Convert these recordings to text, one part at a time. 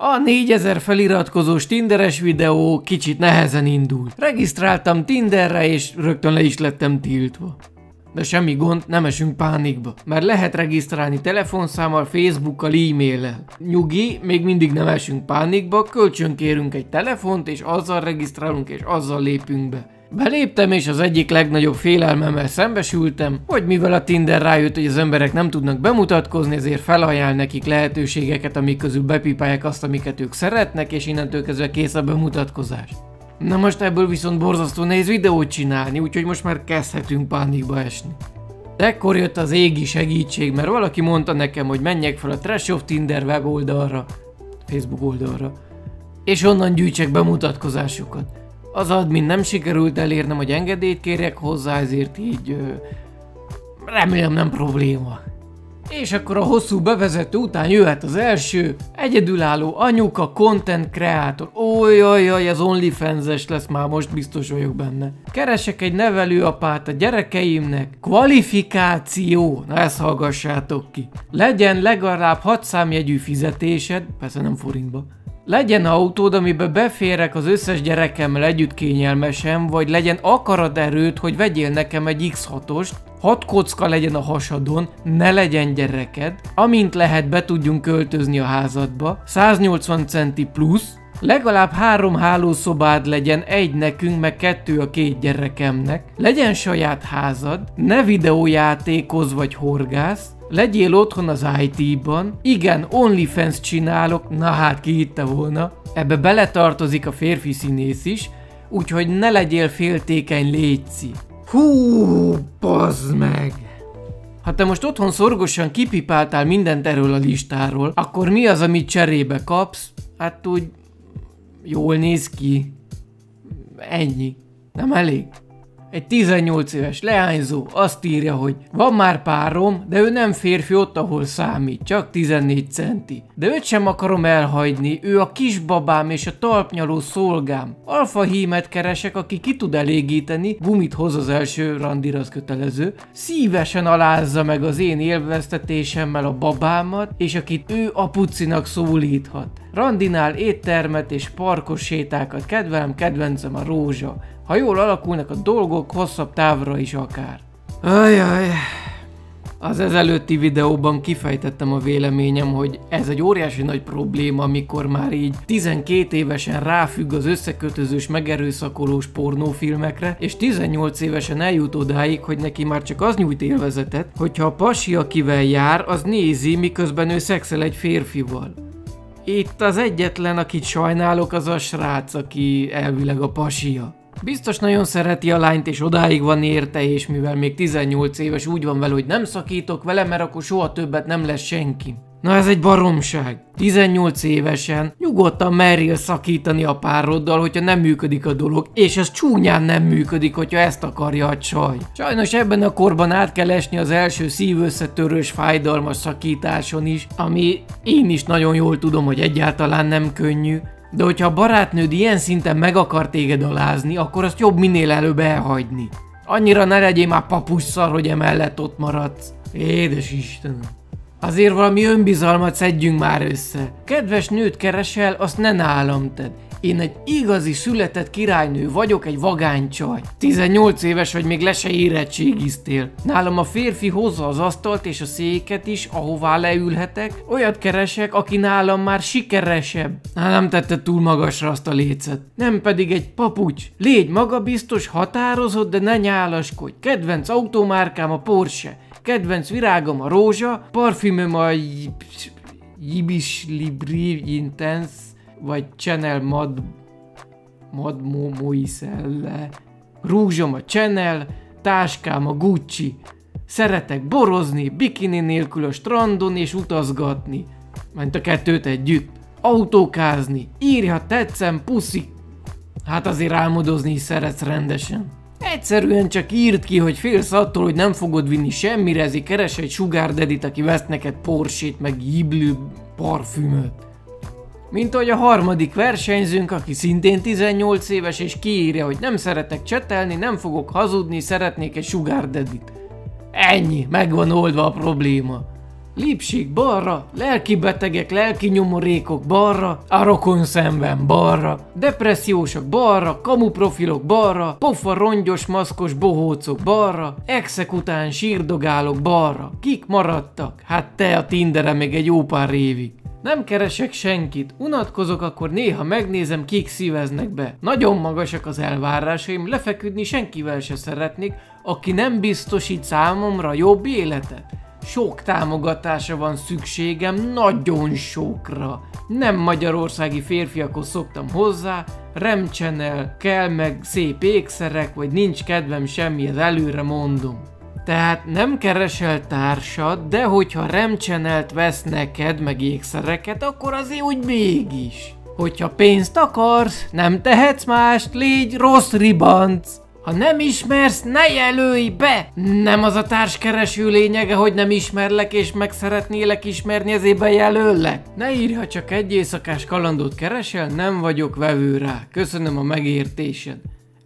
A 4000 feliratkozós Tinderes videó kicsit nehezen indult. Regisztráltam Tinderre és rögtön le is lettem tiltva. De semmi gond, nem esünk pánikba, mert lehet regisztrálni telefonszámmal, Facebookkal, e-maillel. Nyugi, még mindig nem esünk pánikba, kölcsönkérünk egy telefont, és azzal regisztrálunk, és azzal lépünk be. Beléptem, és az egyik legnagyobb félelmemmel szembesültem, hogy mivel a Tinder rájött, hogy az emberek nem tudnak bemutatkozni, ezért felajánl nekik lehetőségeket, amik közül bepipálják azt, amiket ők szeretnek, és innentől kezdve kész a bemutatkozás. Na most ebből viszont borzasztó nehéz videót csinálni, úgyhogy most már kezdhetünk pánikba esni. Ekkor jött az égi segítség, mert valaki mondta nekem, hogy menjek fel a Trash of Tinder weboldalra, Facebook oldalra, és onnan gyűjtsek bemutatkozásokat. Az admin nem sikerült elérnem, hogy engedélyt kérjek hozzá, ezért így... Ö, remélem nem probléma. És akkor a hosszú bevezető után jöhet az első, egyedülálló anyuka, content creator. Ojjajjaj, az OnlyFans-es lesz már, most biztos vagyok benne. Keresek egy nevelőapát a gyerekeimnek. Kvalifikáció, na ezt hallgassátok ki. Legyen legalább 6 számjegyű fizetésed, persze nem forintba. Legyen autód, amiben beférek az összes gyerekemmel együtt kényelmesen, vagy legyen akarad erőt, hogy vegyél nekem egy X6-ost, hat kocka legyen a hasadon, ne legyen gyereked, amint lehet be tudjunk költözni a házadba, 180 centi plusz, Legalább három hálószobád legyen, egy nekünk, meg kettő a két gyerekemnek. Legyen saját házad, ne videójátékoz vagy horgász, Legyél otthon az IT-ban. Igen, OnlyFans csinálok, na hát ki hitte volna. Ebbe beletartozik a férfi színész is, úgyhogy ne legyél féltékeny létszi. Hú, bazd meg! Ha te most otthon szorgosan kipipáltál mindent erről a listáról, akkor mi az, amit cserébe kapsz? Hát úgy jól néz ki. Ennyi. Nem elég? Egy 18 éves leányzó azt írja, hogy van már párom, de ő nem férfi ott, ahol számít, csak 14 centi. De őt sem akarom elhagyni, ő a kisbabám és a talpnyaló szolgám. Alfa hímet keresek, aki ki tud elégíteni, gumit hoz az első randira, az kötelező. Szívesen alázza meg az én élveztetésemmel a babámat, és akit ő apucinak szólíthat. Randinál éttermet és parkos sétákat kedvelem, kedvencem a rózsa. Ha jól alakulnak a dolgok, hosszabb távra is akár. Ajaj. Az ezelőtti videóban kifejtettem a véleményem, hogy ez egy óriási nagy probléma, amikor már így 12 évesen ráfügg az összekötözős megerőszakolós pornófilmekre, és 18 évesen eljut odáig, hogy neki már csak az nyújt élvezetet, hogyha a pasi, akivel jár, az nézi, miközben ő szexel egy férfival. Itt az egyetlen, akit sajnálok, az a srác, aki elvileg a pasia. Biztos nagyon szereti a lányt, és odáig van érte, és mivel még 18 éves úgy van vele, hogy nem szakítok vele, mert akkor soha többet nem lesz senki. Na ez egy baromság. 18 évesen nyugodtan merjél szakítani a pároddal, hogyha nem működik a dolog, és ez csúnyán nem működik, hogyha ezt akarja a csaj. Sajnos ebben a korban át kell esni az első szívösszetörős fájdalmas szakításon is, ami én is nagyon jól tudom, hogy egyáltalán nem könnyű, de hogyha a barátnőd ilyen szinten meg akar téged alázni, akkor azt jobb minél előbb elhagyni. Annyira ne legyél már papusszar, hogy emellett ott maradsz. Édes Istenem. Azért valami önbizalmat szedjünk már össze. Kedves nőt keresel, azt ne nálam tedd. Én egy igazi született királynő vagyok, egy vagánycsaj. 18 éves vagy még le se érettségiztél. Nálam a férfi hozza az asztalt és a széket is, ahová leülhetek. Olyat keresek, aki nálam már sikeresebb. Há, nem tette túl magasra azt a lécet. Nem pedig egy papucs. Légy magabiztos, határozott, de ne nyálaskodj. Kedvenc automárkám a Porsche. Kedvenc virágom a rózsa, parfümöm a Yibis Libri Intense, vagy Channel Mad, Mad Mo Moiselle, rúzsom a Channel, táskám a Gucci. Szeretek borozni, bikini nélkül a strandon és utazgatni. Ment a kettőt együtt. Autókázni, írja tetszem, puszi. Hát azért álmodozni is szeretsz rendesen. Egyszerűen csak írd ki, hogy félsz attól, hogy nem fogod vinni semmire, ezért keres egy sugar daddy aki vesz neked Porsche-t, meg Yiblő parfümöt. Mint ahogy a harmadik versenyzőnk, aki szintén 18 éves, és kiírja, hogy nem szeretek csetelni, nem fogok hazudni, szeretnék egy sugar daddy -t. Ennyi, megvan oldva a probléma. Lipsik balra, lelki betegek, lelki nyomorékok balra, a rokon szemben balra, depressziósok balra, kamuprofilok balra, pofa rongyos maszkos bohócok balra, exek után sírdogálok balra. Kik maradtak? Hát te a Tinderen még egy jó pár évig. Nem keresek senkit, unatkozok, akkor néha megnézem, kik szíveznek be. Nagyon magasak az elvárásaim, lefeküdni senkivel se szeretnék, aki nem biztosít számomra jobb életet. Sok támogatásra van szükségem, nagyon sokra. Nem magyarországi férfiakhoz szoktam hozzá, remcsenel, kell meg szép ékszerek, vagy nincs kedvem semmi, ez előre mondom. Tehát nem keresel társat, de hogyha remcsenelt vesz neked, meg ékszereket, akkor azért úgy mégis. Hogyha pénzt akarsz, nem tehetsz mást, légy rossz ribanc. Ha nem ismersz, ne jelölj be! Nem az a társkereső lényege, hogy nem ismerlek és meg szeretnélek ismerni, ezért bejelöllek. Ne írj, ha csak egy éjszakás kalandot keresel, nem vagyok vevő rá. Köszönöm a megértésed.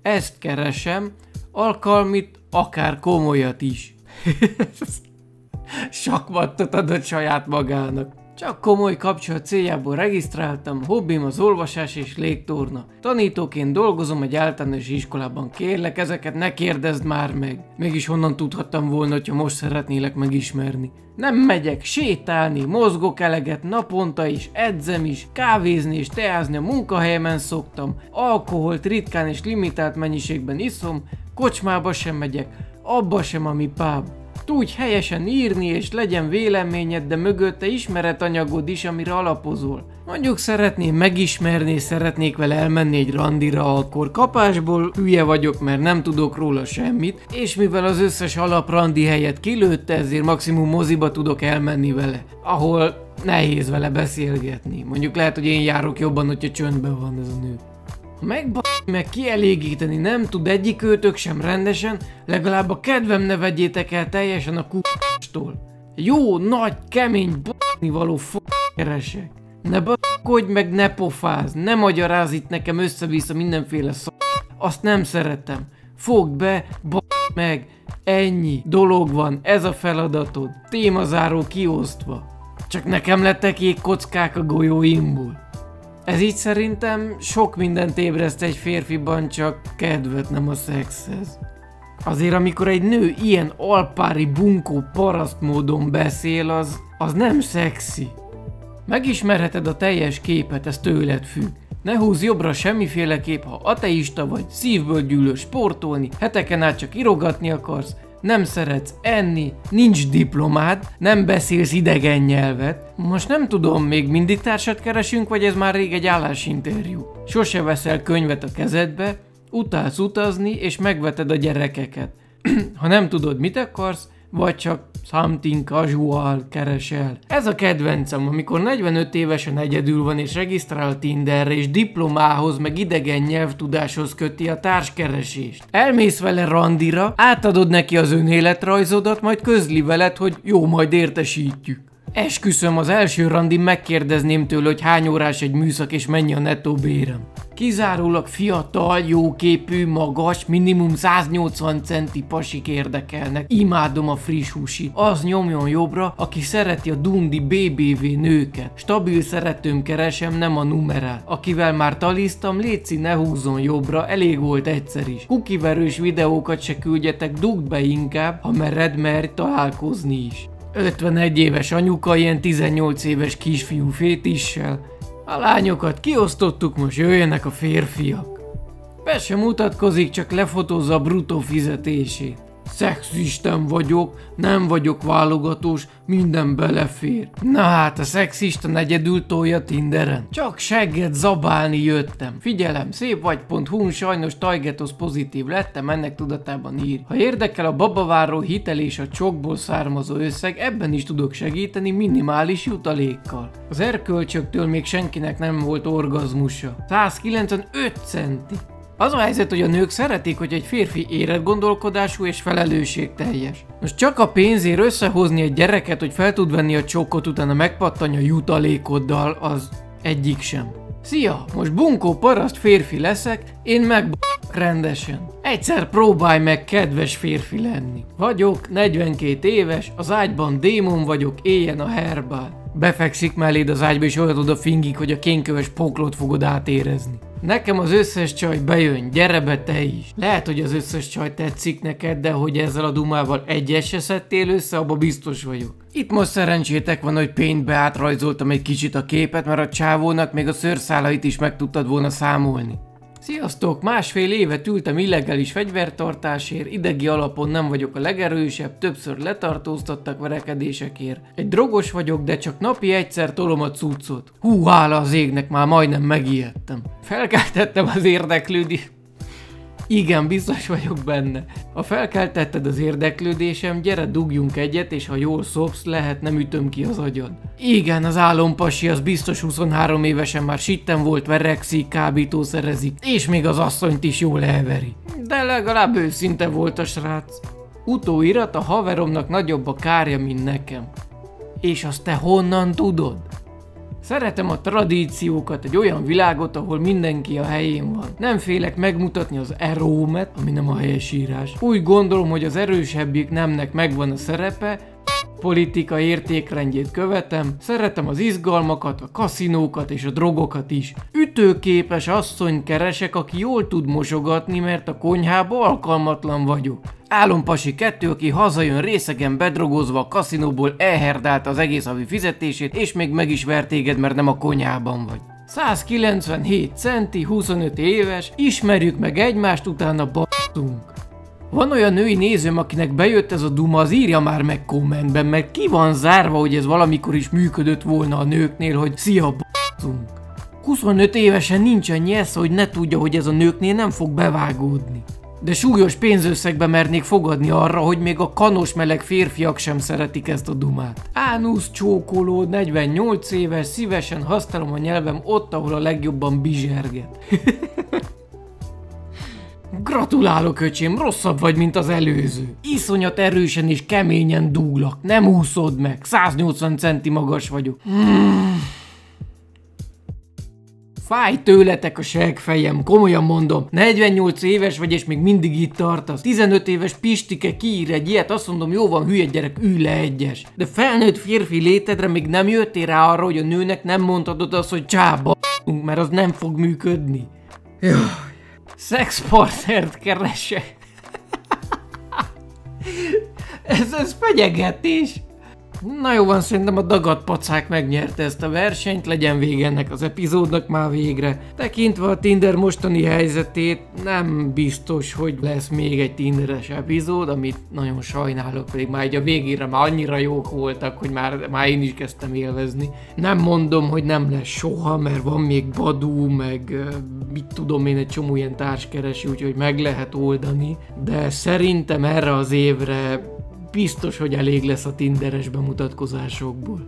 Ezt keresem, alkalmit, akár komolyat is. Sakmattot adott saját magának. Csak komoly kapcsolat céljából regisztráltam, hobbim az olvasás és légtorna. Tanítóként dolgozom egy általános iskolában, kérlek ezeket ne kérdezd már meg. Mégis honnan tudhattam volna, hogyha most szeretnélek megismerni. Nem megyek sétálni, mozgok eleget naponta is, edzem is, kávézni és teázni a munkahelyemen szoktam, alkoholt ritkán és limitált mennyiségben iszom, kocsmába sem megyek, abba sem, ami páb. Tudj helyesen írni, és legyen véleményed, de mögötte ismeretanyagod is, amire alapozol. Mondjuk szeretném megismerni, szeretnék vele elmenni egy randira, akkor kapásból hülye vagyok, mert nem tudok róla semmit, és mivel az összes alaprandi helyet kilőtte, ezért maximum moziba tudok elmenni vele, ahol nehéz vele beszélgetni. Mondjuk lehet, hogy én járok jobban, hogyha csöndben van ez a nő. Ha megba meg kielégíteni nem tud egyik őtök sem rendesen, legalább a kedvem ne vegyétek el teljesen a k***tól. Jó, nagy, kemény b***ni való keresek. Ne b***kodj meg, ne pofáz, ne magyaráz itt nekem össze-vissza mindenféle sz***. Azt nem szeretem. Fogd be, b*** meg. Ennyi dolog van, ez a feladatod. Témazáró kiosztva. Csak nekem lettek kockák a golyóimból. Ez így szerintem sok mindent ébreszt egy férfiban, csak kedvet nem a szexhez. Azért amikor egy nő ilyen alpári bunkó paraszt módon beszél, az, az nem szexi. Megismerheted a teljes képet, ez tőled függ. Ne húzz jobbra semmiféle kép, ha ateista vagy, szívből gyűlöl sportolni, heteken át csak irogatni akarsz, nem szeretsz enni, nincs diplomád, nem beszélsz idegen nyelvet. Most nem tudom, még mindig társat keresünk, vagy ez már rég egy állásinterjú. Sose veszel könyvet a kezedbe, utálsz utazni, és megveted a gyerekeket. ha nem tudod, mit akarsz, vagy csak something casual keresel. Ez a kedvencem, amikor 45 évesen egyedül van és regisztrál Tinderre és diplomához meg idegen nyelvtudáshoz köti a társkeresést. Elmész vele randira, átadod neki az önéletrajzodat, majd közli veled, hogy jó, majd értesítjük. Esküszöm, az első randi megkérdezném tőle, hogy hány órás egy műszak és mennyi a nettó bérem. Kizárólag fiatal, jóképű, magas, minimum 180 centi pasik érdekelnek. Imádom a friss húsi. Az nyomjon jobbra, aki szereti a dundi BBV nőket. Stabil szeretőm keresem, nem a numerát. Akivel már taliztam, létszi ne húzzon jobbra, elég volt egyszer is. Kukiverős videókat se küldjetek, dugd be inkább, ha mered, merj találkozni is. 51 éves anyuka ilyen 18 éves kisfiú fétissel. A lányokat kiosztottuk, most jöjjenek a férfiak. Be sem mutatkozik, csak lefotózza a brutó fizetését. Szexisten vagyok, nem vagyok válogatós, minden belefér. Na hát, a szexista negyedül tolja Tinderen. Csak segget zabálni jöttem. Figyelem, szép vagy.hu sajnos Tajgetos pozitív lettem, ennek tudatában ír. Ha érdekel a babaváró hitel és a csokból származó összeg, ebben is tudok segíteni minimális jutalékkal. Az erkölcsöktől még senkinek nem volt orgazmusa. 195 centi. Az a helyzet, hogy a nők szeretik, hogy egy férfi érett gondolkodású és felelősségteljes. Most csak a pénzért összehozni egy gyereket, hogy fel tud venni a csókot, utána megpattanja jutalékoddal, az egyik sem. Szia, most bunkó paraszt férfi leszek, én meg rendesen. Egyszer próbálj meg kedves férfi lenni. Vagyok, 42 éves, az ágyban démon vagyok, éljen a herbál. Befekszik melléd az ágyba és olyat oda fingik, hogy a kénköves póklót fogod átérezni. Nekem az összes csaj bejön, gyere be te is. Lehet, hogy az összes csaj tetszik neked, de hogy ezzel a dumával egyes se szedtél össze, abba biztos vagyok. Itt most szerencsétek van, hogy pénzbe átrajzoltam egy kicsit a képet, mert a csávónak még a szőrszálait is meg tudtad volna számolni. Sziasztok! Másfél évet ültem illegális fegyvertartásért, idegi alapon nem vagyok a legerősebb, többször letartóztattak verekedésekért. Egy drogos vagyok, de csak napi egyszer tolom a cuccot. Hú, hála az égnek, már majdnem megijedtem. Felkeltettem az érdeklődést. Igen, biztos vagyok benne. Ha felkeltetted az érdeklődésem, gyere dugjunk egyet, és ha jól szopsz, lehet nem ütöm ki az agyad. Igen, az álompasi az biztos 23 évesen már sitten volt, verekszik, kábítószerezik, és még az asszonyt is jól elveri. De legalább őszinte volt a srác. Utóirat a haveromnak nagyobb a kárja, mint nekem. És azt te honnan tudod? Szeretem a tradíciókat, egy olyan világot, ahol mindenki a helyén van. Nem félek megmutatni az erómet, ami nem a helyesírás. Úgy gondolom, hogy az erősebbik nemnek megvan a szerepe, politika értékrendjét követem, szeretem az izgalmakat, a kaszinókat és a drogokat is. Ütőképes asszony keresek, aki jól tud mosogatni, mert a konyhába alkalmatlan vagyok. Álompasi kettő, aki hazajön részegen bedrogozva a kaszinóból elherdálta az egész havi fizetését, és még meg is ver téged, mert nem a konyhában vagy. 197 centi, 25 éves, ismerjük meg egymást, utána b***tunk. Van olyan női nézőm, akinek bejött ez a duma, az írja már meg kommentben, mert ki van zárva, hogy ez valamikor is működött volna a nőknél, hogy szia b***unk. 25 évesen nincs annyi esze, hogy ne tudja, hogy ez a nőknél nem fog bevágódni. De súlyos pénzösszegbe mernék fogadni arra, hogy még a kanos meleg férfiak sem szeretik ezt a dumát. Ánusz csókoló, 48 éves, szívesen használom a nyelvem ott, ahol a legjobban bizserget. Gratulálok, öcsém, rosszabb vagy, mint az előző. Iszonyat erősen és keményen dúlak. Nem úszod meg. 180 centi magas vagyok. Hmm. Fáj tőletek a seggfejem, komolyan mondom. 48 éves vagy és még mindig itt tartasz. 15 éves Pistike kiír egy ilyet, azt mondom, jó van, hülye gyerek, ülj le egyes. De felnőtt férfi létedre még nem jöttél rá arra, hogy a nőnek nem mondhatod azt, hogy csába, mert az nem fog működni. Jaj. Szexpartnert keresek. ez, ez fenyegetés. Na jó van, szerintem a dagat pacák megnyerte ezt a versenyt, legyen vége ennek az epizódnak már végre. Tekintve a Tinder mostani helyzetét, nem biztos, hogy lesz még egy Tinderes epizód, amit nagyon sajnálok, pedig már egy a végére már annyira jók voltak, hogy már, már én is kezdtem élvezni. Nem mondom, hogy nem lesz soha, mert van még Badú, meg mit tudom én, egy csomó ilyen társkeresi, úgyhogy meg lehet oldani, de szerintem erre az évre biztos, hogy elég lesz a tinderes bemutatkozásokból.